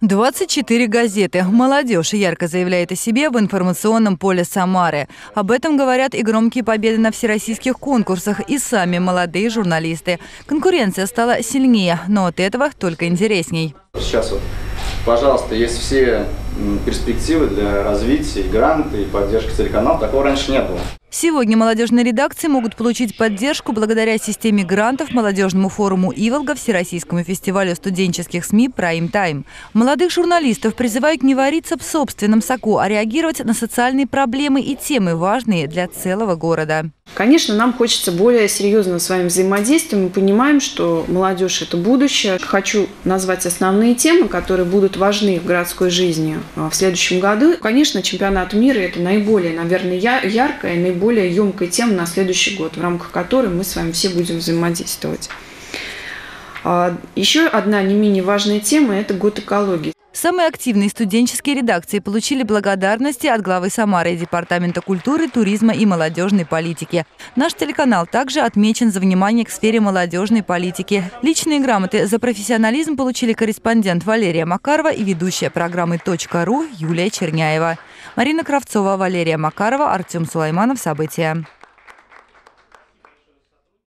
24 газеты. Молодежь ярко заявляет о себе в информационном поле Самары. Об этом говорят и громкие победы на всероссийских конкурсах, и сами молодые журналисты. Конкуренция стала сильнее, но от этого только интересней. Сейчас вот, пожалуйста, есть все перспективы для развития, гранты, и поддержки телеканалов. Такого раньше не было. Сегодня молодежные редакции могут получить поддержку благодаря системе грантов молодежному форуму «Иволга» Всероссийскому фестивалю студенческих СМИ «Прайм Тайм». Молодых журналистов призывают не вариться в собственном соку, а реагировать на социальные проблемы и темы, важные для целого города. Конечно, нам хочется более серьезно с вами взаимодействовать. Мы понимаем, что молодежь – это будущее. Хочу назвать основные темы, которые будут важны в городской жизни а, в следующем году. Конечно, чемпионат мира – это наиболее, наверное, яркая, наиболее более емкой темы на следующий год, в рамках которой мы с вами все будем взаимодействовать. А, еще одна не менее важная тема – это год экологии. Самые активные студенческие редакции получили благодарности от главы Самары Департамента культуры, туризма и молодежной политики. Наш телеканал также отмечен за внимание к сфере молодежной политики. Личные грамоты за профессионализм получили корреспондент Валерия Макарова и ведущая программы «Точка.ру» Юлия Черняева. Марина Кравцова, Валерия Макарова, Артем Сулайманов. События.